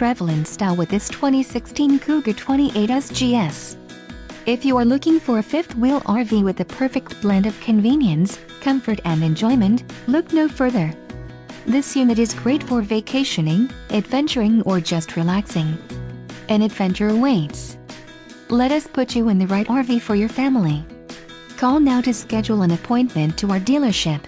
travel in style with this 2016 Cougar 28 SGS. If you are looking for a fifth-wheel RV with the perfect blend of convenience, comfort and enjoyment, look no further. This unit is great for vacationing, adventuring or just relaxing. An adventure awaits. Let us put you in the right RV for your family. Call now to schedule an appointment to our dealership.